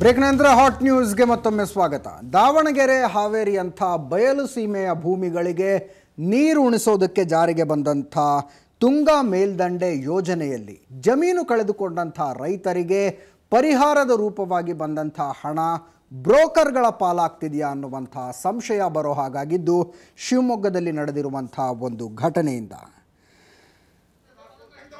Break ನಂತರ hot ನ್ಯೂಸ್ಗೆ ಮತ್ತೊಮ್ಮೆ ಸ್ವಾಗತ. ದಾವಣಗೆರೆ ಹಾವೇರಿ ಅಂಥ ಬಯಲು ಸೀಮೆಯ ಭೂಮಿಗಳಿಗೆ ನೀರು ಉಣಿಸೋದಕ್ಕೆ ಜಾರಿಗೆ ಬಂದಂಥ ತುಂಗಾ ಮೇಲ್ದಂಡೆ ಯೋಜನೆಯಲ್ಲಿ ಜಮೀನು ಕಳೆದುಕೊಂಡಂಥ ರೈತರಿಗೆ ಪರಿಹಾರದ ರೂಪವಾಗಿ ಬಂದಂಥ ಹಣ ಬ್ರೋಕರ್ಗಳ ಪಾಲಾಗ್ತಿದೆಯಾ ಅನ್ನುವಂಥ ಸಂಶಯ ಬರೋ ಹಾಗಾಗಿದ್ದು ಶಿವಮೊಗ್ಗದಲ್ಲಿ ನಡೆದಿರುವಂಥ ಒಂದು ಘಟನೆಯಿಂದ.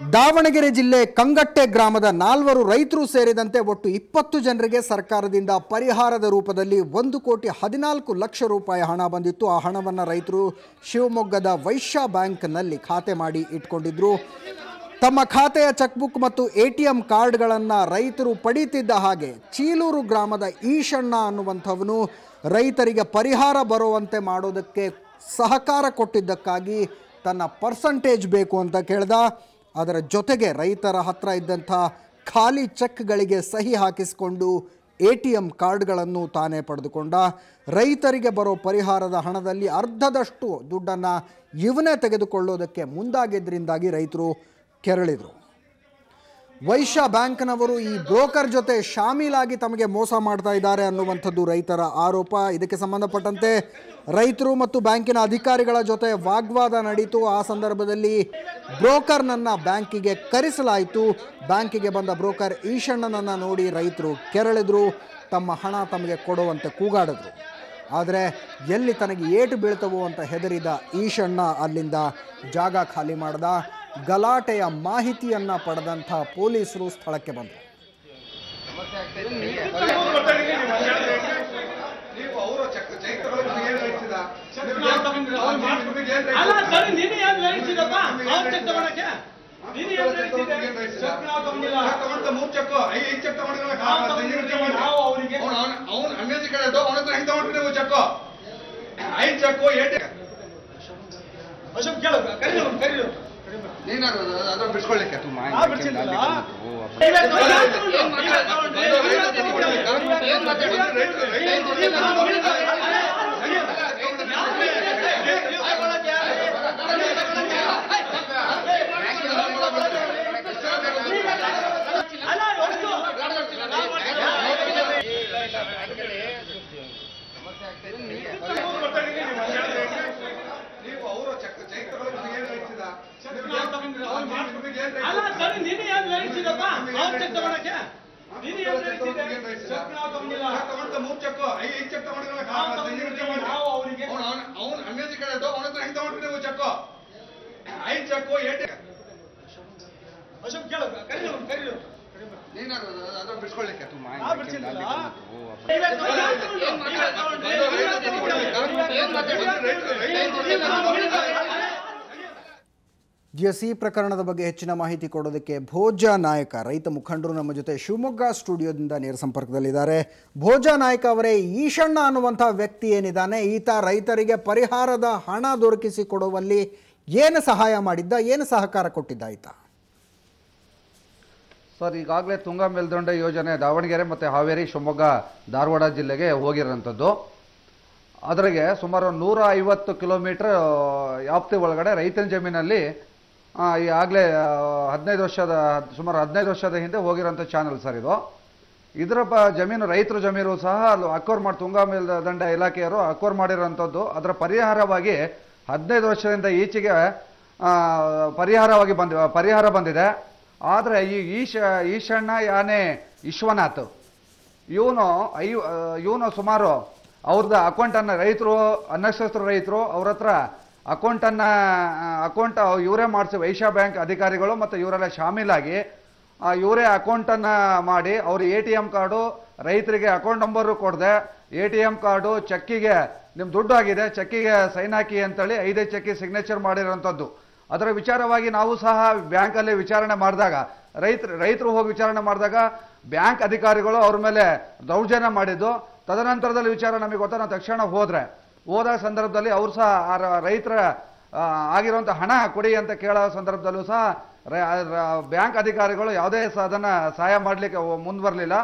ದಾವಣಗೆರೆ ಜಿಲ್ಲೆ ಕಂಗಟ್ಟೆ ಗ್ರಾಮದ ನಾಲ್ವರು ರೈತರು ಸೇರಿದಂತೆ ಒಟ್ಟು ಇಪ್ಪತ್ತು ಜನರಿಗೆ ಸರ್ಕಾರದಿಂದ ಪರಿಹಾರದ ರೂಪದಲ್ಲಿ ಒಂದು ಕೋಟಿ ಹದಿನಾಲ್ಕು ಲಕ್ಷ ರೂಪಾಯಿ ಹಣ ಬಂದಿತ್ತು. ಆ ಹಣವನ್ನು ರೈತರು ಶಿವಮೊಗ್ಗದ ವೈಶ್ಯ ಬ್ಯಾಂಕ್ನಲ್ಲಿ ಖಾತೆ ಮಾಡಿ ಇಟ್ಕೊಂಡಿದ್ರು. ತಮ್ಮ ಖಾತೆಯ ಚೆಕ್ಬುಕ್ ಮತ್ತು ಎ ಟಿ ಎಂ ಕಾರ್ಡ್ಗಳನ್ನು ರೈತರು ಪಡೀತಿದ್ದ ಹಾಗೆ ಚೀಲೂರು ಗ್ರಾಮದ ಈಶಣ್ಣ ಅನ್ನುವಂಥವನು ರೈತರಿಗೆ ಪರಿಹಾರ ಬರುವಂತೆ ಮಾಡೋದಕ್ಕೆ ಸಹಕಾರ ಕೊಟ್ಟಿದ್ದಕ್ಕಾಗಿ ತನ್ನ ಪರ್ಸಂಟೇಜ್ ಬೇಕು ಅಂತ ಕೇಳ್ದ. ಅದರ ಜೊತೆಗೆ ರೈತರ ಹತ್ರ ಇದ್ದಂಥ ಖಾಲಿ ಚೆಕ್ಗಳಿಗೆ ಸಹಿ ಹಾಕಿಸಿಕೊಂಡು ಎ ಟಿ ಎಂ ಕಾರ್ಡ್ಗಳನ್ನು ತಾನೇ ಪಡೆದುಕೊಂಡ. ರೈತರಿಗೆ ಬರೋ ಪರಿಹಾರದ ಹಣದಲ್ಲಿ ಅರ್ಧದಷ್ಟು ದುಡ್ಡನ್ನು ಇವನೇ ತೆಗೆದುಕೊಳ್ಳೋದಕ್ಕೆ ಮುಂದಾಗಿದ್ದರಿಂದಾಗಿ ರೈತರು ಕೆರಳಿದರು. ವೈಶ್ಯ ಬ್ಯಾಂಕ್ನವರು ಈ ಬ್ರೋಕರ್ ಜೊತೆ ಶಾಮೀಲಾಗಿ ತಮಗೆ ಮೋಸ ಮಾಡ್ತಾ ಇದ್ದಾರೆ ಅನ್ನುವಂಥದ್ದು ರೈತರ ಆರೋಪ. ಇದಕ್ಕೆ ಸಂಬಂಧಪಟ್ಟಂತೆ ರೈತರು ಮತ್ತು ಬ್ಯಾಂಕಿನ ಅಧಿಕಾರಿಗಳ ಜೊತೆ ವಾಗ್ವಾದ ನಡೀತು. ಆ ಸಂದರ್ಭದಲ್ಲಿ ಬ್ರೋಕರ್ನನ್ನು ಬ್ಯಾಂಕಿಗೆ ಕರೆಸಲಾಯಿತು. ಬ್ಯಾಂಕಿಗೆ ಬಂದ ಬ್ರೋಕರ್ ಈಶಣ್ಣನನ್ನು ನೋಡಿ ರೈತರು ಕೆರಳಿದ್ರು. ತಮ್ಮ ಹಣ ತಮಗೆ ಕೊಡುವಂತೆ ಕೂಗಾಡಿದ್ರು. ಆದರೆ ಎಲ್ಲಿ ತನಗೆ ಏಟು ಬೀಳ್ತವೋ ಅಂತ ಹೆದರಿದ ಈಶಣ್ಣ ಅಲ್ಲಿಂದ ಜಾಗ ಖಾಲಿ ಮಾಡ್ದ. ಗಲಾಟೆಯ ಮಾಹಿತಿಯನ್ನ ಪಡೆದಂಥ ಪೊಲೀಸರು ಸ್ಥಳಕ್ಕೆ ಬಂದರು. ಚೆಕ್ ಐದು ಚೆಕ್ ತಗೊಂಡಿಲ್ಲ ನಾವು ತಗೊಂಡಿಲ್ಲ, ನಾವು ಅವ್ರಿಗೆ ಅವ್ನು ಅನ್ಯಜಿ ಕಡೆ ಅವನ ಹತ್ರ ಹೆಂಗ್ ತಗೊಂಡ್ರಿ ನೀವು ಚೆಕ್ ಐದು ಚೆಕ್ ಏಟ್ ಅಶೋಕ್ ಕೇಳು ಕರೀಲಿ ಅವ್ನು, ಕರೀಲಿ ಅವ್ನು. ನೀನು ಅದ್ರ ಬಿಡ್ಸ್ಕೊಳ್ಳಿಕ್ಕೆ ನಾವು ಬಿಡ್ಸಿದ್ರಲ್ಲ? ನೀವೇ ತಗೊಂಡ್ರಿ, ನೀವೇ ತಗೊಂಡ್ರಿ, ನೀವೇ ತಗೊಂಡ್ರಿ. ಏನ್ ಅಲ್ಲ, ಎಷ್ಟು? ನೀವು ಅವರು ಚೆಕ್ ಚೆಕ್ ತಗೊಳ್ಳೋಕೆ ಏನು ಹೇಳ್ತಿದ ನಾವು ತಗೊಂಡಿಲ್ಲ, ಅವ್ರು ಮಾಡ್ಸ್ಬೇಕು. ಅಲ್ಲ ಸರಿ ನೀನು ಏನ್ ಹೇಳಿಸಿದಪ್ಪ ಅವ್ರು ಚೆಕ್ ತಗೊಳಕ್ಕೆ ನೀನು ಐದು ಅವ್ರಿಗೆ ಕಡೆ ಐದು ಅಶೋಕ್ ಕೇಳು ಕರೀಲಿ ಅವ್ನು, ಕರೀಲಿ ಅವ್ನು. ನೀನು ಅದ್ರ ಬಿಡ್ಸ್ಕೊಳ್ಳಿಕ್ಕೆ ಈ ಪ್ರಕರಣದ ಬಗ್ಗೆ ಹೆಚ್ಚಿನ ಮಾಹಿತಿ ಕೊಡೋದಕ್ಕೆ ಭೋಜ ನಾಯಕ, ರೈತ ಮುಖಂಡರು ನಮ್ಮ ಜೊತೆ ಶಿವಮೊಗ್ಗ ಸ್ಟುಡಿಯೋದಿಂದ ನೇರ ಸಂಪರ್ಕದಲ್ಲಿದ್ದಾರೆ. ಭೋಜ ನಾಯಕ ಅವರೇ, ಈಶಣ್ಣ ಅನ್ನುವಂಥ ವ್ಯಕ್ತಿ ಏನಿದ್ದಾನೆ, ಈತ ರೈತರಿಗೆ ಪರಿಹಾರದ ಹಣ ದೊರಕಿಸಿ ಕೊಡುವಲ್ಲಿ ಏನು ಸಹಾಯ ಮಾಡಿದ್ದ, ಏನು ಸಹಕಾರ ಕೊಟ್ಟಿದ್ದ ಈತ? ಸರ್, ಈಗಾಗಲೇ ತುಂಗಾ ಮೇಲ್ದಂಡೆ ಯೋಜನೆ ದಾವಣಗೆರೆ ಮತ್ತು ಹಾವೇರಿ, ಶಿವಮೊಗ್ಗ, ಧಾರವಾಡ ಜಿಲ್ಲೆಗೆ ಹೋಗಿರೋಂಥದ್ದು. ಅದರಿಗೆ ಸುಮಾರು ನೂರ ಐವತ್ತು ಕಿಲೋಮೀಟ್ರ್ ವ್ಯಾಪ್ತಿ ಒಳಗಡೆ ರೈತನ ಜಮೀನಲ್ಲಿ ಈಗಾಗಲೇ ಹದಿನೈದು ವರ್ಷದ, ಸುಮಾರು ಹದಿನೈದು ವರ್ಷದ ಹಿಂದೆ ಹೋಗಿರೋಂಥ ಚಾನಲ್ ಸರ್ ಇದು. ಇದರ ಬ, ಜಮೀನು ರೈತರ ಜಮೀನು ಸಹ ಅಲ್ಲಿ ಅಕ್ವರ್ ಮಾಡಿ ತುಂಗಾ ಮೇಲ್ದಂಡ ಇಲಾಖೆಯವರು ಅಕ್ವರ್ ಮಾಡಿರೋಂಥದ್ದು. ಅದರ ಪರಿಹಾರವಾಗಿ ಹದಿನೈದು ವರ್ಷದಿಂದ ಈಚೆಗೆ ಪರಿಹಾರವಾಗಿ ಬಂದ, ಪರಿಹಾರ ಬಂದಿದೆ. ಆದರೆ ಈ ಈಶ, ಈಶಣ್ಣ ಯಾನೆ ವಿಶ್ವನಾಥ್, ಇವನು ಐ ಇವನು ಸುಮಾರು ಅವ್ರದ್ದು ಅಕೌಂಟನ್ನು ರೈತರು ಅನಕ್ಷಸ್ತ್ರ ರೈತರು ಅವ್ರ ಹತ್ರ ಅಕೌಂಟನ್ನು ಅಕೌಂಟ್, ಇವರೇ ಮಾಡಿಸಿ ವೈಶ್ಯ ಬ್ಯಾಂಕ್ ಅಧಿಕಾರಿಗಳು ಮತ್ತು ಇವರೆಲ್ಲ ಶಾಮೀಲಾಗಿ ಇವರೇ ಅಕೌಂಟನ್ನು ಮಾಡಿ ಅವರು ಎ ಟಿ ಎಂ ಕಾರ್ಡು ರೈತರಿಗೆ ಅಕೌಂಟ್ ನಂಬರು ಕೊಡದೆ, ಎ ಟಿ ಎಂ ಕಾರ್ಡು ಚೆಕ್ಕಿಗೆ ನಿಮ್ಮ ದುಡ್ಡು ಆಗಿದೆ, ಚೆಕ್ಕಿಗೆ ಸೈನ್ ಹಾಕಿ ಅಂತೇಳಿ ಐದೇ ಚೆಕ್ಕಿ ಸಿಗ್ನೇಚರ್ ಮಾಡಿರೋಂಥದ್ದು. ಅದರ ವಿಚಾರವಾಗಿ ನಾವು ಸಹ ಬ್ಯಾಂಕಲ್ಲಿ ವಿಚಾರಣೆ ಮಾಡಿದಾಗ ರೈತರು ರೈತರು ಹೋಗಿ ವಿಚಾರಣೆ ಮಾಡಿದಾಗ, ಬ್ಯಾಂಕ್ ಅಧಿಕಾರಿಗಳು ಅವ್ರ ಮೇಲೆ ದೌರ್ಜನ್ಯ ಮಾಡಿದ್ದು. ತದನಂತರದಲ್ಲಿ ವಿಚಾರ ನಮಗೆ ಗೊತ್ತಾ ನಾವು ತಕ್ಷಣ ಹೋದ್ರೆ. ಹೋದ ಸಂದರ್ಭದಲ್ಲಿ ಅವರು ಸಹ ಆ ರೈತರ ಆಗಿರುವಂಥ ಹಣ ಕೊಡಿ ಅಂತ ಕೇಳೋ ಸಂದರ್ಭದಲ್ಲೂ ಸಹ ಬ್ಯಾಂಕ್ ಅಧಿಕಾರಿಗಳು ಯಾವುದೇ ಸಹ ಅದನ್ನು ಸಹಾಯ ಮಾಡಲಿಕ್ಕೆ ಮುಂದುವರಲಿಲ್ಲ.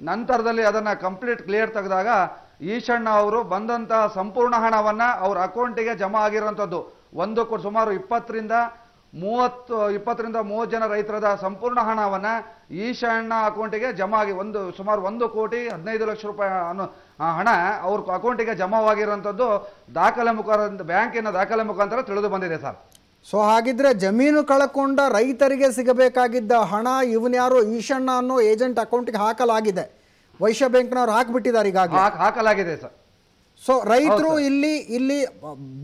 ನಂತರದಲ್ಲಿ ಅದನ್ನು ಕಂಪ್ಲೀಟ್ ಕ್ಲಿಯರ್ ತೆಗೆದಾಗ ಈಶಣ್ಣ ಅವರು ಬಂದಂತಹ ಸಂಪೂರ್ಣ ಹಣವನ್ನು ಅವ್ರ ಅಕೌಂಟಿಗೆ ಜಮಾ ಆಗಿರುವಂಥದ್ದು ಒಂದು ಸುಮಾರು ಇಪ್ಪತ್ತರಿಂದ ಮೂವತ್ತು ಇಪ್ಪತ್ತರಿಂದ ಮೂವತ್ತು ಜನ ರೈತರದ ಸಂಪೂರ್ಣ ಹಣವನ್ನು ಈಶಣ್ಣ ಅಕೌಂಟಿಗೆ ಜಮಾ ಆಗಿ ಒಂದು, ಸುಮಾರು ಒಂದು ಕೋಟಿ ಹದಿನೈದು ಲಕ್ಷ ರೂಪಾಯಿ ಅನ್ನೋ ಆ ಹಣ ಅವ್ರ ಅಕೌಂಟಿಗೆ ಜಮಾವಾಗಿರುವಂಥದ್ದು ದಾಖಲೆ ಮುಖಾಂತರ ಬ್ಯಾಂಕಿನ ದಾಖಲೆ ಮುಖಾಂತರ ತಿಳಿದು ಬಂದಿದೆ ಸರ್. ಸೊ ಹಾಗಿದ್ರೆ ಜಮೀನು ಕಳ್ಕೊಂಡ ರೈತರಿಗೆ ಸಿಗಬೇಕಾಗಿದ್ದ ಹಣ ಇವನ್ಯಾರು ಈಶಣ್ಣ ಅನ್ನೋ ಏಜೆಂಟ್ ಅಕೌಂಟ್ಗೆ ಹಾಕಲಾಗಿದೆ. ವೈಶ್ಯ ಬ್ಯಾಂಕ್ನವ್ರು ಹಾಕಿಬಿಟ್ಟಿದ್ದಾರೆ ಈಗಾಗಲೇ. ಹಾಕಲಾಗಿದೆ ಸರ್. ಸೊ ರೈತರು ಇಲ್ಲಿ ಇಲ್ಲಿ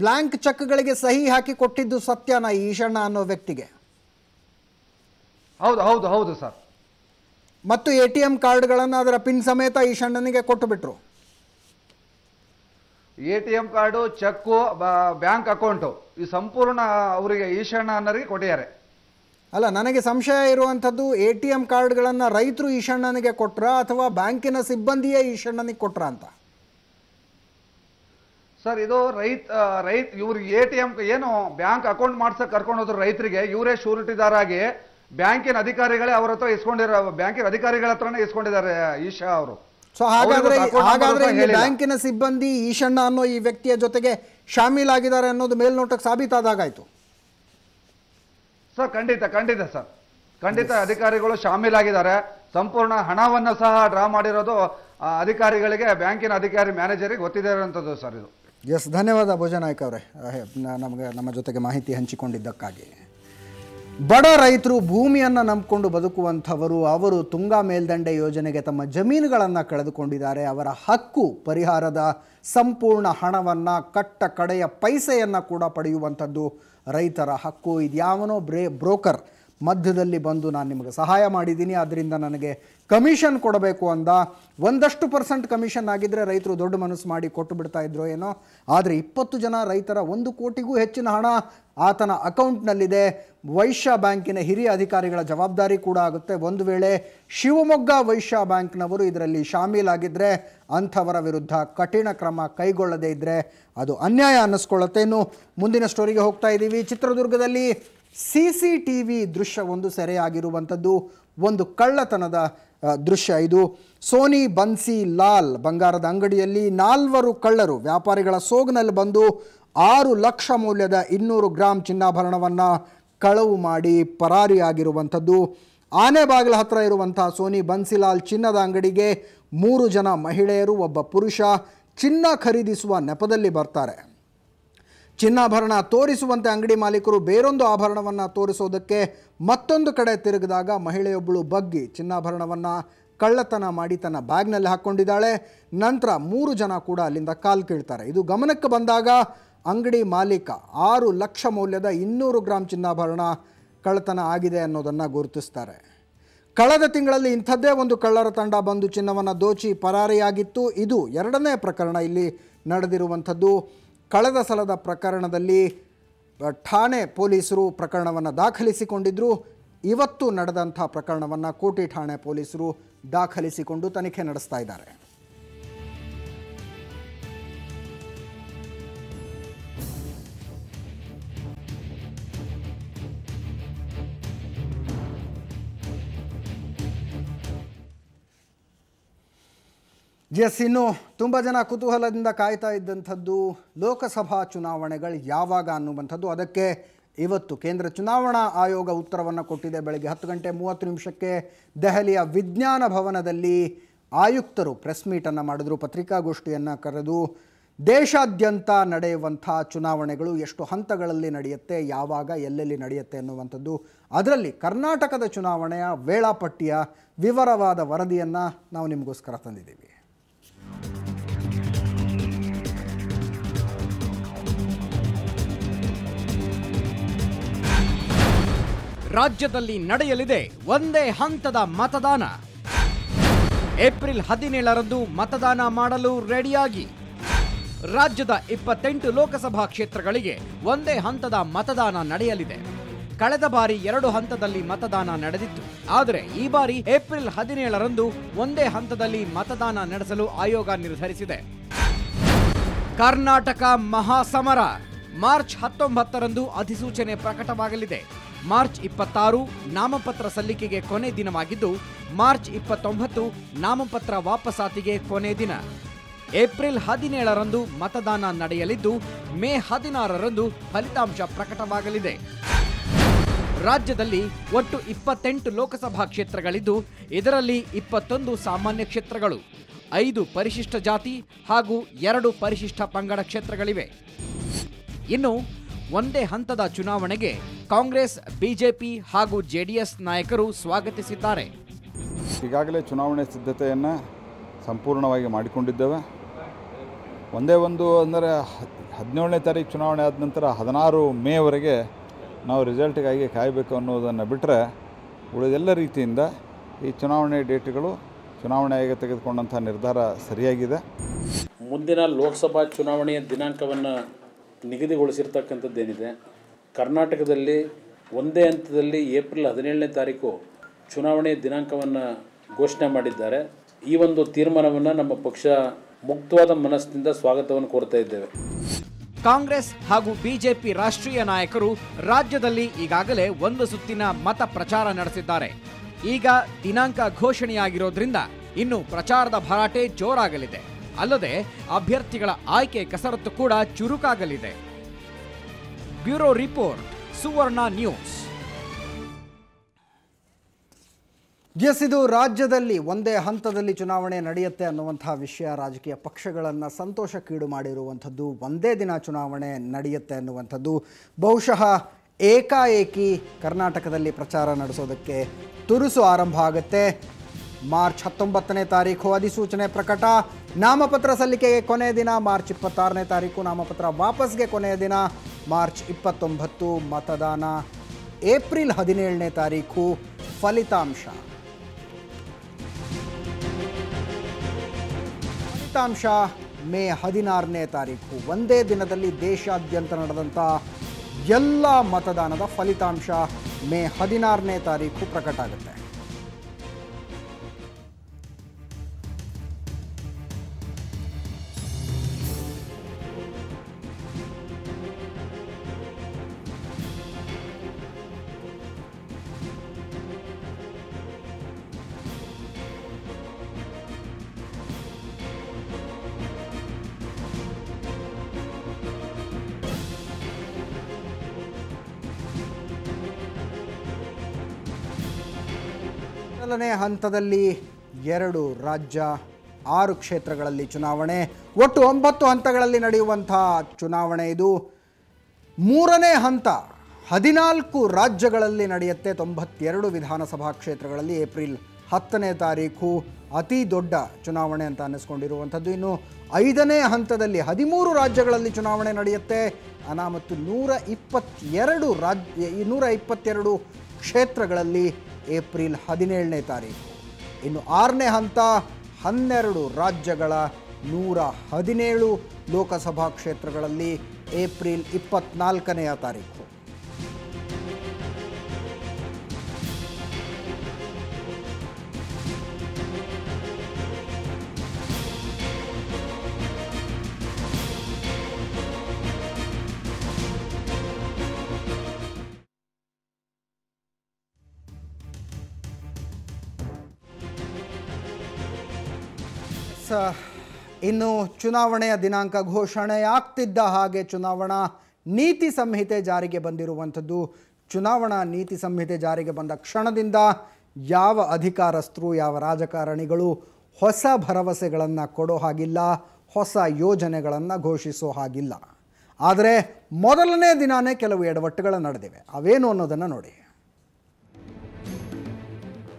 ಬ್ಲಾಂಕ್ ಚೆಕ್ಗಳಿಗೆ ಸಹಿ ಹಾಕಿ ಕೊಟ್ಟಿದ್ದು ಸತ್ಯನ ಈಶಣ್ಣ ಅನ್ನೋ ವ್ಯಕ್ತಿಗೆ? ಹೌದು ಹೌದು ಹೌದು ಸರ್. ಮತ್ತು ಎ ಟಿ ಎಂ ಕಾರ್ಡ್ಗಳನ್ನು ಅದರ ಪಿನ್ ಸಮೇತ ಈಶಣ್ಣನಿಗೆ ಕೊಟ್ಟು ಬಿಟ್ರು. A T M card check bank account. ಈ ಸಂಪೂರ್ಣ ಅವರಿಗೆ ಈಶಾನ್ಯ ಅನ್ನೋರಿಗೆ ಕೊಟ್ಟಿದ್ದಾರೆ. ಅಲ್ಲ ನನಗೆ ಸಂಶಯ ಇರುವಂಥದ್ದು ಎ ಟಿ ಎಂ ಕಾರ್ಡ್ಗಳನ್ನು ರೈತರು ಈಶಣ್ಣನಿಗೆ ಕೊಟ್ರ ಅಥವಾ ಬ್ಯಾಂಕಿನ ಸಿಬ್ಬಂದಿಯೇ ಈಶಣ್ಣನಿಗೆ ಕೊಟ್ರ ಅಂತ? ಸರ್ ಇದು ರೈತ ರೈತ ಇವ್ರಿಗೆ ಎ ಟಿ ಎಂ ಏನು ಬ್ಯಾಂಕ್ ಅಕೌಂಟ್ ಮಾಡ್ಸಕ್ಕೆ ಕರ್ಕೊಂಡು ಹೋದ್ರು ರೈತರಿಗೆ ಇವರೇ ಶೂರಿಟಿದಾರಾಗಿ ಬ್ಯಾಂಕಿನ ಅಧಿಕಾರಿಗಳೇ ಅವ್ರ ಹತ್ರ ಇಸ್ಕೊಂಡಿರೋ ಬ್ಯಾಂಕಿನ ಅಧಿಕಾರಿಗಳ ಹತ್ರನೇ ಇಸ್ಕೊಂಡಿದ್ದಾರೆ ಈಶಾ ಅವರು. ಸೊ ಹಾಗಾದ್ರೆ ಹಾಗಾದ್ರೆ ಬ್ಯಾಂಕಿನ ಸಿಬ್ಬಂದಿ ಈಶಣ್ಣ ಅನ್ನೋ ಈ ವ್ಯಕ್ತಿಯ ಜೊತೆಗೆ ಶಾಮೀಲಾಗಿದ್ದಾರೆ ಅನ್ನೋದು ಮೇಲ್ನೋಟಕ್ಕೆ ಸಾಬೀತಾದಾಗಾಯ್ತು. ಸರ್ ಖಂಡಿತ ಖಂಡಿತ ಸರ್. ಖಂಡಿತ ಅಧಿಕಾರಿಗಳು ಶಾಮೀಲಾಗಿದ್ದಾರೆ. ಸಂಪೂರ್ಣ ಹಣವನ್ನು ಸಹ ಡ್ರಾ ಮಾಡಿರೋದು ಅಧಿಕಾರಿಗಳಿಗೆ ಬ್ಯಾಂಕಿನ ಅಧಿಕಾರಿ ಮ್ಯಾನೇಜರಿಗೆ ಗೊತ್ತಿದೆ ಇರುವಂಥದ್ದು ಸರ್ ಇದು. ಎಸ್ ಧನ್ಯವಾದ ಭೋಜನಾಯ್ಕ ಅವರೇ. ನಮಗೆ ನಮ್ಮ ಜೊತೆಗೆ ಮಾಹಿತಿ ಹಂಚಿಕೊಂಡಿದ್ದಕ್ಕಾಗಿ. ಬಡ ರೈತರು ಭೂಮಿಯನ್ನು ನಂಬಿಕೊಂಡು ಬದುಕುವಂಥವರು ಅವರು ತುಂಗಾ ಮೇಲ್ದಂಡೆ ಯೋಜನೆಗೆ ತಮ್ಮ ಜಮೀನುಗಳನ್ನು ಕಳೆದುಕೊಂಡಿದ್ದಾರೆ. ಅವರ ಹಕ್ಕು, ಪರಿಹಾರದ ಸಂಪೂರ್ಣ ಹಣವನ್ನು, ಕಟ್ಟ ಕಡೆಯ ಪೈಸೆಯನ್ನು ಕೂಡ ಪಡೆಯುವಂಥದ್ದು ರೈತರ ಹಕ್ಕು. ಇದ್ಯಾವನೋ ಬ್ರೇ, ಬ್ರೋಕರ್ ಮಧ್ಯದಲ್ಲಿ ಬಂದು ನಾನು ನಿಮಗೆ ಸಹಾಯ ಮಾಡಿದ್ದೀನಿ ಅದರಿಂದ ನನಗೆ ಕಮಿಷನ್ ಕೊಡಬೇಕು ಅಂದ. ಒಂದಷ್ಟು ಪರ್ಸೆಂಟ್ ಕಮಿಷನ್ ಆಗಿದ್ದರೆ ರೈತರು ದೊಡ್ಡ ಮನಸ್ಸು ಮಾಡಿ ಕೊಟ್ಟು ಬಿಡ್ತಾ ಇದ್ರು ಏನೋ. ಆದರೆ ಇಪ್ಪತ್ತು ಜನ ರೈತರ ಒಂದು ಕೋಟಿಗೂ ಹೆಚ್ಚಿನ ಹಣ ಆತನ ಅಕೌಂಟ್ನಲ್ಲಿದೆ. ವೈಶ್ಯ ಬ್ಯಾಂಕಿನ ಹಿರಿಯ ಅಧಿಕಾರಿಗಳ ಜವಾಬ್ದಾರಿ ಕೂಡ ಆಗುತ್ತೆ. ಒಂದು ವೇಳೆ ಶಿವಮೊಗ್ಗ ವೈಶ್ಯ ಬ್ಯಾಂಕ್ನವರು ಇದರಲ್ಲಿ ಶಾಮೀಲಾಗಿದ್ದರೆ ಅಂಥವರ ವಿರುದ್ಧ ಕಠಿಣ ಕ್ರಮ ಕೈಗೊಳ್ಳದೇ ಇದ್ದರೆ ಅದು ಅನ್ಯಾಯ ಅನ್ನಿಸ್ಕೊಳ್ಳುತ್ತೆ. ಇನ್ನು ಮುಂದಿನ ಸ್ಟೋರಿಗೆ ಹೋಗ್ತಾ ಇದ್ದೀವಿ ಚಿತ್ರದುರ್ಗದಲ್ಲಿ. ಸಿ ಸಿ ಟಿ ವಿ ದೃಶ್ಯ ಒಂದು ಸೆರೆಯಾಗಿರುವಂಥದ್ದು, ಒಂದು ಕಳ್ಳತನದ ದೃಶ್ಯ ಇದು. ಸೋನಿ ಬನ್ಸಿ ಲಾಲ್ ಬಂಗಾರದ ಅಂಗಡಿಯಲ್ಲಿ ನಾಲ್ವರು ಕಳ್ಳರು ವ್ಯಾಪಾರಿಗಳ ಸೋಗಿನಲ್ಲಿ ಬಂದು ಆರು ಲಕ್ಷ ಮೌಲ್ಯದ ಇನ್ನೂರು ಗ್ರಾಂ ಚಿನ್ನಾಭರಣವನ್ನು ಕಳವು ಮಾಡಿ ಪರಾರಿಯಾಗಿರುವಂಥದ್ದು. ಆನೆಬಾಗಿಲ ಹತ್ರ ಇರುವಂಥ ಸೋನಿ ಬನ್ಸಿಲಾಲ್ ಚಿನ್ನದ ಅಂಗಡಿಗೆ ಮೂರು ಜನ ಮಹಿಳೆಯರು, ಒಬ್ಬ ಪುರುಷ ಚಿನ್ನ ಖರೀದಿಸುವ ನೆಪದಲ್ಲಿ ಬರ್ತಾರೆ. ಚಿನ್ನಾಭರಣ ತೋರಿಸುವಂತೆ ಅಂಗಡಿ ಮಾಲೀಕರು ಬೇರೊಂದು ಆಭರಣವನ್ನು ತೋರಿಸೋದಕ್ಕೆ ಮತ್ತೊಂದು ಕಡೆ ತಿರುಗಿದಾಗ ಮಹಿಳೆಯೊಬ್ಬಳು ಬಗ್ಗಿ ಚಿನ್ನಾಭರಣವನ್ನು ಕಳ್ಳತನ ಮಾಡಿ ತನ್ನ ಬ್ಯಾಗ್ನಲ್ಲಿ ಹಾಕ್ಕೊಂಡಿದ್ದಾಳೆ ನಂತರ ಮೂರು ಜನ ಕೂಡ ಅಲ್ಲಿಂದ ಕಾಲು ಕೀಳ್ತಾರೆ. ಇದು ಗಮನಕ್ಕೆ ಬಂದಾಗ ಅಂಗಡಿ ಮಾಲೀಕ ಆರು ಲಕ್ಷ ಮೌಲ್ಯದ ಇನ್ನೂರು ಗ್ರಾಂ ಚಿನ್ನಾಭರಣ ಕಳ್ಳತನ ಆಗಿದೆ ಅನ್ನೋದನ್ನು ಗುರುತಿಸ್ತಾರೆ. ಕಳೆದ ತಿಂಗಳಲ್ಲಿ ಇಂಥದ್ದೇ ಒಂದು ಕಳ್ಳರ ತಂಡ ಬಂದು ಚಿನ್ನವನ್ನು ದೋಚಿ ಪರಾರಿಯಾಗಿತ್ತು. ಇದು ಎರಡನೇ ಪ್ರಕರಣ ಇಲ್ಲಿ ನಡೆದಿರುವಂಥದ್ದು. ಕಳೆದ ಸಲದ ಪ್ರಕರಣದಲ್ಲಿ ಠಾಣೆ ಪೊಲೀಸರು ಪ್ರಕರಣವನ್ನು ದಾಖಲಿಸಿಕೊಂಡಿದ್ದರು ಇವತ್ತು ನಡೆದಂಥ ಪ್ರಕರಣವನ್ನು ಕೋಟಿ ಠಾಣೆ ಪೊಲೀಸರು ದಾಖಲಿಸಿಕೊಂಡು ತನಿಖೆ ನಡೆಸ್ತಾ ಇದ್ದಾರೆ. ಎಸ್, ಇನ್ನು ತುಂಬ ಜನ ಕುತೂಹಲದಿಂದ ಕಾಯ್ತಾ ಇದ್ದಂಥದ್ದು ಲೋಕಸಭಾ ಚುನಾವಣೆಗಳು ಯಾವಾಗ ಅನ್ನುವಂಥದ್ದು. ಅದಕ್ಕೆ ಇವತ್ತು ಕೇಂದ್ರ ಚುನಾವಣಾ ಆಯೋಗ ಉತ್ತರವನ್ನು ಕೊಟ್ಟಿದೆ. ಬೆಳಗ್ಗೆ ಹತ್ತು ಗಂಟೆ ಮೂವತ್ತು ನಿಮಿಷಕ್ಕೆ ದೆಹಲಿಯ ವಿಜ್ಞಾನ ಭವನದಲ್ಲಿ ಆಯುಕ್ತರು ಪ್ರೆಸ್ ಮೀಟನ್ನು ಮಾಡಿದ್ರು. ಪತ್ರಿಕಾಗೋಷ್ಠಿಯನ್ನು ಕರೆದು, ದೇಶಾದ್ಯಂತ ನಡೆಯುವಂಥ ಚುನಾವಣೆಗಳು ಎಷ್ಟು ಹಂತಗಳಲ್ಲಿ ನಡೆಯುತ್ತೆ, ಯಾವಾಗ, ಎಲ್ಲೆಲ್ಲಿ ನಡೆಯುತ್ತೆ ಅನ್ನುವಂಥದ್ದು. ಅದರಲ್ಲಿ ಕರ್ನಾಟಕದ ಚುನಾವಣೆಯ ವೇಳಾಪಟ್ಟಿಯ ವಿವರವಾದ ವರದಿಯನ್ನು ನಾವು ನಿಮಗೋಸ್ಕರ ತಂದಿದ್ದೀವಿ. ರಾಜ್ಯದಲ್ಲಿ ನಡೆಯಲಿದೆ ಒಂದೇ ಹಂತದ ಮತದಾನ. ಏಪ್ರಿಲ್ ಹದಿನೇಳರಂದು ಮತದಾನ ಮಾಡಲು ರೆಡಿಯಾಗಿ. ರಾಜ್ಯದ ಇಪ್ಪತ್ತೆಂಟು ಲೋಕಸಭಾ ಕ್ಷೇತ್ರಗಳಿಗೆ ಒಂದೇ ಹಂತದ ಮತದಾನ ನಡೆಯಲಿದೆ. ಕಳೆದ ಬಾರಿ ಎರಡು ಹಂತದಲ್ಲಿ ಮತದಾನ ನಡೆದಿತ್ತು. ಆದರೆ ಈ ಬಾರಿ ಏಪ್ರಿಲ್ ಹದಿನೇಳರಂದು ಒಂದೇ ಹಂತದಲ್ಲಿ ಮತದಾನ ನಡೆಸಲು ಆಯೋಗ ನಿರ್ಧರಿಸಿದೆ. ಕರ್ನಾಟಕ ಮಹಾಸಮರ ಮಾರ್ಚ್ ಹತ್ತೊಂಬತ್ತರಂದು ಅಧಿಸೂಚನೆ ಪ್ರಕಟವಾಗಲಿದೆ. ಮಾರ್ಚ್ ಇಪ್ಪತ್ತಾರು ನಾಮಪತ್ರ ಸಲ್ಲಿಕೆಗೆ ಕೊನೆ ದಿನವಾಗಿದ್ದು, ಮಾರ್ಚ್ ಇಪ್ಪತ್ತೊಂಬತ್ತು ನಾಮಪತ್ರ ವಾಪಸಾತಿಗೆ ಕೊನೆ ದಿನ. ಏಪ್ರಿಲ್ ಹದಿನೇಳರಂದು ಮತದಾನ ನಡೆಯಲಿದ್ದು, ಮೇ ಹದಿನಾರರಂದು ಫಲಿತಾಂಶ ಪ್ರಕಟವಾಗಲಿದೆ. ರಾಜ್ಯದಲ್ಲಿ ಒಟ್ಟು ಇಪ್ಪತ್ತೆಂಟು ಲೋಕಸಭಾ ಕ್ಷೇತ್ರಗಳಿದ್ದು, ಇದರಲ್ಲಿ ಇಪ್ಪತ್ತೊಂದು ಸಾಮಾನ್ಯ ಕ್ಷೇತ್ರಗಳು, ಐದು ಪರಿಶಿಷ್ಟ ಜಾತಿ ಹಾಗೂ ಎರಡು ಪರಿಶಿಷ್ಟ ಪಂಗಡ ಕ್ಷೇತ್ರಗಳಿವೆ. ಇನ್ನು ಒಂದೇ ಹಂತದ ಚುನಾವಣೆಗೆ ಕಾಂಗ್ರೆಸ್ ಬಿಜೆಪಿ ಹಾಗೂ ಜೆಡಿಎಸ್ ನಾಯಕರು ಸ್ವಾಗತಿಸಿದ್ದಾರೆ. ಈಗಾಗಲೇ ಚುನಾವಣೆ ಸಿದ್ಧತೆಯನ್ನು ಸಂಪೂರ್ಣವಾಗಿ ಮಾಡಿಕೊಂಡಿದ್ದೇವೆ. ಒಂದೇ ಒಂದು ಅಂದರೆ ಹದಿನೇಳನೇ ತಾರೀಕು ಚುನಾವಣೆ ಆದ ನಂತರ ಹದಿನಾರು ಮೇವರೆಗೆ ನಾವು ರಿಸಲ್ಟ್ಗಾಗಿ ಕಾಯಬೇಕು ಅನ್ನೋದನ್ನು ಬಿಟ್ಟರೆ ಉಳಿದೆಲ್ಲ ರೀತಿಯಿಂದ ಈ ಚುನಾವಣೆ ಡೇಟ್ಗಳು ಚುನಾವಣೆ ಆಯೋಗ ತೆಗೆದುಕೊಂಡಂಥ ನಿರ್ಧಾರ ಸರಿಯಾಗಿದೆ. ಮುಂದಿನ ಲೋಕಸಭಾ ಚುನಾವಣೆಯ ದಿನಾಂಕವನ್ನು ನಿಗದಿಗೊಳಿಸಿರ್ತಕ್ಕಂಥದ್ದೇನಿದೆ, ಕರ್ನಾಟಕದಲ್ಲಿ ಒಂದೇ ಹಂತದಲ್ಲಿ ಏಪ್ರಿಲ್ ಹದಿನೇಳನೇ ತಾರೀಕು ಚುನಾವಣೆ ದಿನಾಂಕವನ್ನು ಘೋಷಣೆ ಮಾಡಿದ್ದಾರೆ. ಈ ಒಂದು ತೀರ್ಮಾನವನ್ನು ನಮ್ಮ ಪಕ್ಷ ಮುಕ್ತವಾದ ಮನಸ್ಸಿನಿಂದ ಸ್ವಾಗತವನ್ನು ಕೋರ್ತಾ ಇದ್ದೇವೆ. ಕಾಂಗ್ರೆಸ್ ಹಾಗೂ ಬಿಜೆಪಿ ರಾಷ್ಟ್ರೀಯ ನಾಯಕರು ರಾಜ್ಯದಲ್ಲಿ ಈಗಾಗಲೇ ಒಂದು ಸುತ್ತಿನ ಮತ ಪ್ರಚಾರ ನಡೆಸಿದ್ದಾರೆ. ಈಗ ದಿನಾಂಕ ಘೋಷಣೆಯಾಗಿರೋದ್ರಿಂದ ಇನ್ನು ಪ್ರಚಾರದ ಭರಾಟೆ ಜೋರಾಗಲಿದೆ. ಅಲ್ಲದೆ ಅಭ್ಯರ್ಥಿಗಳ ಆಯ್ಕೆ ಕಸರತ್ತು ಕೂಡ ಚುರುಕಾಗಲಿದೆ. Bureau report, Suvarna news. Yes ಇದು ರಾಜ್ಯದಲ್ಲಿ ಒಂದೇ ಹಂತದಲ್ಲಿ ಚುನಾವಣೆ ನಡೆಯುತ್ತೆ ಅನ್ನುವಂತಹ ವಿಷಯ ರಾಜಕೀಯ ಪಕ್ಷಗಳನ್ನು ಸಂತೋಷಕ್ಕೀಡು ಮಾಡಿರುವಂಥದ್ದು, ಒಂದೇ ದಿನ ಚುನಾವಣೆ ನಡೆಯುತ್ತೆ ಅನ್ನುವಂಥದ್ದು, ಬಹುಶಃ ಏಕಾಏಕಿ ಕರ್ನಾಟಕದಲ್ಲಿ ಪ್ರಚಾರ ನಡೆಸೋದಕ್ಕೆ ತುರುಸು ಆರಂಭ ಆಗುತ್ತೆ. ಮಾರ್ಚ್ ಹತ್ತೊಂಬತ್ತನೇ ತಾರೀಕು ಅಧಿಸೂಚನೆ ಪ್ರಕಟ. ನಾಮಪತ್ರ ಸಲ್ಲಿಕೆಗೆ ಕೊನೆಯ ದಿನ, ಮಾರ್ಚ್ ಇಪ್ಪತ್ತಾರನೇ ತಾರೀಕು ನಾಮಪತ್ರ ವಾಪಸ್ಗೆ ಕೊನೆಯ ದಿನ, ಮಾರ್ಚ್ ಇಪ್ಪತ್ತೊಂಬತ್ತು ಮತದಾನ. ಏಪ್ರಿಲ್ ಹದಿನೇಳನೇ ತಾರೀಕು ಫಲಿತಾಂಶ. ಫಲಿತಾಂಶ, ಮೇ ಹದಿನಾರನೇ ತಾರೀಕು. ಒಂದೇ ದಿನದಲ್ಲಿ ದೇಶಾದ್ಯಂತ ನಡೆದಂಥ ಎಲ್ಲ ಮತದಾನದ ಫಲಿತಾಂಶ ಮೇ ಹದಿನಾರನೇ ತಾರೀಕು ಪ್ರಕಟ ಆಗುತ್ತೆ. ಮೊದಲನೇ ಹಂತದಲ್ಲಿ ಎರಡು ರಾಜ್ಯ, ಆರು ಕ್ಷೇತ್ರಗಳಲ್ಲಿ ಚುನಾವಣೆ, ಒಟ್ಟು ಒಂಬತ್ತು ಹಂತಗಳಲ್ಲಿ ನಡೆಯುವಂಥ ಚುನಾವಣೆ ಇದು. ಮೂರನೇ ಹಂತ ಹದಿನಾಲ್ಕು ರಾಜ್ಯಗಳಲ್ಲಿ ನಡೆಯುತ್ತೆ ತೊಂಬತ್ತೆರಡು ವಿಧಾನಸಭಾ ಕ್ಷೇತ್ರಗಳಲ್ಲಿ ಏಪ್ರಿಲ್ ಹತ್ತನೇ ತಾರೀಕು ಅತಿ ದೊಡ್ಡ ಚುನಾವಣೆ ಅಂತ ಅನ್ನಿಸ್ಕೊಂಡಿರುವಂಥದ್ದು. ಇನ್ನು ಐದನೇ ಹಂತದಲ್ಲಿ ಹದಿಮೂರು ರಾಜ್ಯಗಳಲ್ಲಿ ಚುನಾವಣೆ ನಡೆಯುತ್ತೆ. ಅನಾ ಮತ್ತು ನೂರ ಇಪ್ಪತ್ತೆರಡು ರಾಜ್ಯ ನೂರ ಇಪ್ಪತ್ತೆರಡು ಕ್ಷೇತ್ರಗಳಲ್ಲಿ ಏಪ್ರಿಲ್ ಹದಿನೇಳನೇ ತಾರೀಕು. ಇನ್ನು ಆರನೇ ಹಂತ ಹನ್ನೆರಡು ರಾಜ್ಯಗಳ ನೂರ ಹದಿನೇಳು ಲೋಕಸಭಾ ಕ್ಷೇತ್ರಗಳಲ್ಲಿ ಏಪ್ರಿಲ್ ಇಪ್ಪತ್ನಾಲ್ಕನೆಯ ತಾರೀಕು. ಸ ಇನ್ನು ಚುನಾವಣೆಯ ದಿನಾಂಕ ಘೋಷಣೆ ಆಗ್ತಿದ್ದ ಹಾಗೆ ಚುನಾವಣಾ ನೀತಿ ಸಂಹಿತೆ ಜಾರಿಗೆ ಬಂದಿರುವಂಥದ್ದು. ಚುನಾವಣಾ ನೀತಿ ಸಂಹಿತೆ ಜಾರಿಗೆ ಬಂದ ಕ್ಷಣದಿಂದ ಯಾವ ಅಧಿಕಾರಸ್ಥರು, ಯಾವ ರಾಜಕಾರಣಿಗಳು ಹೊಸ ಭರವಸೆಗಳನ್ನು ಕೊಡೋ ಹಾಗಿಲ್ಲ, ಹೊಸ ಯೋಜನೆಗಳನ್ನು ಘೋಷಿಸೋ ಹಾಗಿಲ್ಲ. ಆದರೆ ಮೊದಲನೇ ದಿನಾನೇ ಕೆಲವು ಎಡವಟ್ಟುಗಳು ನಡೆದಿವೆ. ಅವೇನು ಅನ್ನೋದನ್ನು ನೋಡಿ.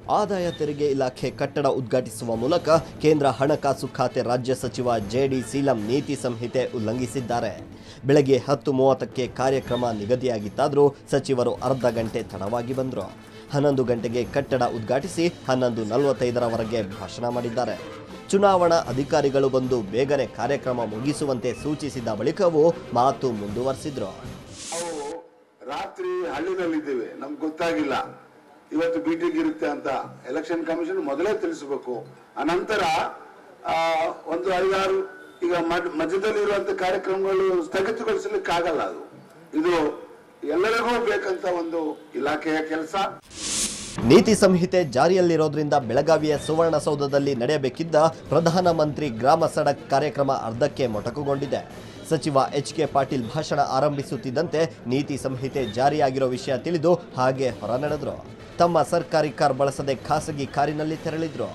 ಆದಾಯ ತೆರಿಗೆ ಇಲಾಖೆ ಕಟ್ಟಡ ಉದ್ಘಾಟಿಸುವ ಮೂಲಕ ಕೇಂದ್ರ ಹಣಕಾಸು ಖಾತೆ ರಾಜ್ಯ ಸಚಿವ ಜೆಡಿ ಸೀಲಂ ನೀತಿ ಸಂಹಿತೆ ಉಲ್ಲಂಘಿಸಿದ್ದಾರೆ. ಬೆಳಗ್ಗೆ ಹತ್ತು ಮೂವತ್ತಕ್ಕೆ ಕಾರ್ಯಕ್ರಮ ನಿಗದಿಯಾಗಿತ್ತಾದರೂ ಸಚಿವರು ಅರ್ಧ ಗಂಟೆ ತಡವಾಗಿ ಬಂದರು. ಹನ್ನೊಂದು ಗಂಟೆಗೆ ಕಟ್ಟಡ ಉದ್ಘಾಟಿಸಿ ಹನ್ನೊಂದು ನಲವತ್ತೈದರವರೆಗೆ ಭಾಷಣ ಮಾಡಿದ್ದಾರೆ. ಚುನಾವಣಾ ಅಧಿಕಾರಿಗಳು ಬಂದು ಬೇಗನೆ ಕಾರ್ಯಕ್ರಮ ಮುಗಿಸುವಂತೆ ಸೂಚಿಸಿದ ಬಳಿಕವೂ ಮಾತು ಮುಂದುವರೆಸಿದ್ರು. ರಾತ್ರಿ ಹಳ್ಳಿನಲ್ಲಿದ್ದೇವೆ. ನಮ್ಗೆ ಗೊತ್ತಾಗಿಲ್ಲ. ಇವತ್ತು ಮೀಟಿಂಗ್ ಇರುತ್ತೆ ಅಂತ ಎಲೆಕ್ಷನ್ ಕಮಿಷನ್ ಮೊದಲೇ ತಿಳಿಸಬೇಕು. ಅನಂತರ ಒಂದು ಐದಾರು, ಈಗ ಮಧ್ಯದಲ್ಲಿ ಇರುವಂತ ಕಾರ್ಯಕ್ರಮಗಳು ಸ್ಥಗಿತಗೊಳಿಸಲಿಕ್ಕೆ ಆಗಲ್ಲ ಅದು. ಇದು ಎಲ್ಲರಿಗೂ ಬೇಕಂತ ಒಂದು ಇಲಾಖೆಯ ಕೆಲಸ. ನೀತಿ ಸಂಹಿತೆ ಜಾರಿಯಲ್ಲಿರೋದ್ರಿಂದ ಬೆಳಗಾವಿಯ ಸುವರ್ಣಸೌಧದಲ್ಲಿ ನಡೆಯಬೇಕಿದ್ದ ಪ್ರಧಾನಮಂತ್ರಿ ಗ್ರಾಮ ಸಡಕ್ ಕಾರ್ಯಕ್ರಮ ಅರ್ಧಕ್ಕೆ ಮೊಟಕುಗೊಂಡಿದೆ. ಸಚಿವ ಎಚ್ ಕೆ ಪಾಟೀಲ್ ಭಾಷಣ ಆರಂಭಿಸುತ್ತಿದ್ದಂತೆ ನೀತಿ ಸಂಹಿತೆ ಜಾರಿಯಾಗಿರೋ ವಿಷಯ ತಿಳಿದು ಹಾಗೆ ಹೊರ ನಡೆದ್ರು ತಮ್ಮ ಸರ್ಕಾರಿ ಕಾರ್ ಬಳಸದೆ ಖಾಸಗಿ ಕಾರಿನಲ್ಲಿ ತೆರಳಿದ್ರು.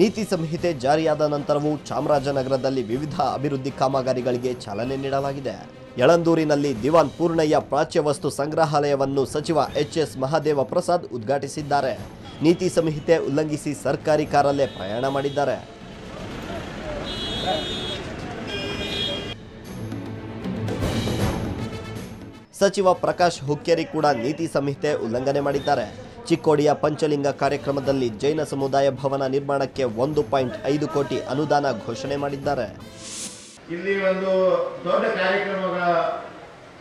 ನೀತಿ ಸಂಹಿತೆ ಜಾರಿಯಾದ ನಂತರವೂ ಚಾಮರಾಜನಗರದಲ್ಲಿ ವಿವಿಧ ಅಭಿವೃದ್ಧಿ ಕಾಮಗಾರಿಗಳಿಗೆ ಚಾಲನೆ ನೀಡಲಾಗಿದೆ. ಯಳಂದೂರಿನಲ್ಲಿ ದಿವಾನ್ ಪೂರ್ಣಯ್ಯ ಪ್ರಾಚ್ಯ ವಸ್ತು ಸಂಗ್ರಹಾಲಯವನ್ನು ಸಚಿವ ಎಚ್ ಎಸ್ ಮಹಾದೇವ ಪ್ರಸಾದ್ ಉದ್ಘಾಟಿಸಿದ್ದಾರೆ. ನೀತಿ ಸಂಹಿತೆ ಉಲ್ಲಂಘಿಸಿ ಸರ್ಕಾರಿ ಕಾರಲ್ಲೇ ಪ್ರಯಾಣ ಮಾಡಿದ್ದಾರೆ. ಸಚಿವ ಪ್ರಕಾಶ್ ಹುಕ್ಕೇರಿ ಕೂಡ ನೀತಿ ಸಂಹಿತೆ ಉಲ್ಲಂಘನೆ ಮಾಡಿದ್ದಾರೆ. ಚಿಕ್ಕೋಡಿಯ ಪಂಚಲಿಂಗ ಕಾರ್ಯಕ್ರಮದಲ್ಲಿ ಜೈನ ಸಮುದಾಯ ಭವನ ನಿರ್ಮಾಣಕ್ಕೆ ಒಂದು ಪಾಯಿಂಟ್ ಐದು ಕೋಟಿ ಅನುದಾನ ಘೋಷಣೆ ಮಾಡಿದ್ದಾರೆ. ಇಲ್ಲಿ ಒಂದು ದೊಡ್ಡ ಕಾರ್ಯಕ್ರಮಗಳ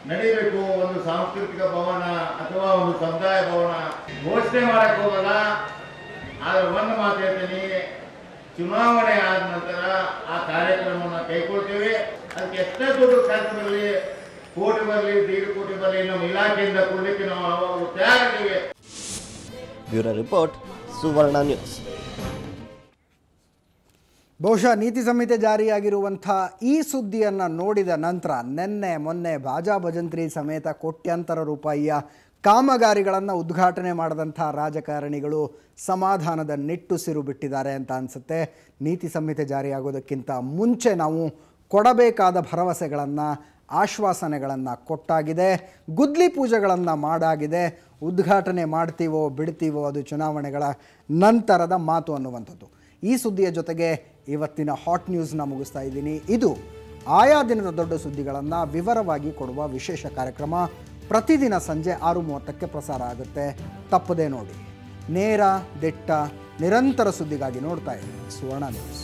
ನಡೀಬೇಕು ಒಂದು ಸಾಂಸ್ಕೃತಿಕ ಭವನ ಅಥವಾ ಒಂದು ಸಮುದಾಯ ಭವನ ಘೋಷಣೆ ಮಾಡಕ್ಕೆ ಹೋಗಲ್ಲ. ಆದ್ರೆ ಒಂದು ಮಾತು ಹೇಳ್ತೀನಿ, ಚುನಾವಣೆ ಆದ ನಂತರ ಆ ಕಾರ್ಯಕ್ರಮವನ್ನು ಕೈಗೊಳ್ತೇವೆ. ಅದಕ್ಕೆ ಎಷ್ಟೇ ದುಡ್ಡು ಖರ್ಚು ಬರಲಿ, ಕೋಟಿ ಬರಲಿ ದೀಡ್ ಕೋಟಿ ಬರಲಿ, ನಮ್ಮ ಇಲಾಖೆಯಿಂದ ಕೊಡಲಿಕ್ಕೆ ನಾವು ತಯಾರಿದ್ದೇವೆ ಬ್ಯೂರೋ ರಿಪೋರ್ಟ್, ಸುವರ್ಣ ನ್ಯೂಸ್. ಬಹುಶಃ ನೀತಿ ಸಂಹಿತೆ ಜಾರಿಯಾಗಿರುವಂಥ ಈ ಸುದ್ದಿಯನ್ನು ನೋಡಿದ ನಂತರ ನಿನ್ನೆ, ಮೊನ್ನೆ ಬಾಜಾ ಭಜಂತ್ರಿ ಸಮೇತ ಕೋಟ್ಯಾಂತರ ರೂಪಾಯಿಯ ಕಾಮಗಾರಿಗಳನ್ನು ಉದ್ಘಾಟನೆ ಮಾಡಿದಂಥ ರಾಜಕಾರಣಿಗಳು ಸಮಾಧಾನದ ನಿಟ್ಟುಸಿರು ಬಿಟ್ಟಿದ್ದಾರೆ ಅಂತ ಅನಿಸುತ್ತೆ. ನೀತಿ ಸಂಹಿತೆ ಜಾರಿಯಾಗೋದಕ್ಕಿಂತ ಮುಂಚೆ ನಾವು ಕೊಡಬೇಕಾದ ಭರವಸೆಗಳನ್ನು, ಆಶ್ವಾಸನೆಗಳನ್ನು ಕೊಟ್ಟಾಗಿದೆ. ಗುದ್ಲಿ ಪೂಜೆಗಳನ್ನು ಮಾಡಾಗಿದೆ. ಉದ್ಘಾಟನೆ ಮಾಡ್ತೀವೋ, ಬಿಡ್ತೀವೋ ಅದು ಚುನಾವಣೆಗಳ ನಂತರದ ಮಾತು ಅನ್ನುವಂಥದ್ದು. ಈ ಸುದ್ದಿಯ ಜೊತೆಗೆ ಇವತ್ತಿನ ಹಾಟ್ ನ್ಯೂಸ್ನ ಮುಗಿಸ್ತಾ ಇದ್ದೀನಿ. ಇದು ಆಯಾ ದಿನದ ದೊಡ್ಡ ಸುದ್ದಿಗಳನ್ನು ವಿವರವಾಗಿ ಕೊಡುವ ವಿಶೇಷ ಕಾರ್ಯಕ್ರಮ. ಪ್ರತಿದಿನ ಸಂಜೆ ಆರು ಮೂವತ್ತಕ್ಕೆ ಪ್ರಸಾರ ಆಗುತ್ತೆ. ತಪ್ಪದೇ ನೋಡಿ. ನೇರ, ದಿಟ್ಟ, ನಿರಂತರ ಸುದ್ದಿಗಾಗಿ ನೋಡ್ತಾ ಇದ್ದೀನಿ ಸುವರ್ಣ ನ್ಯೂಸ್.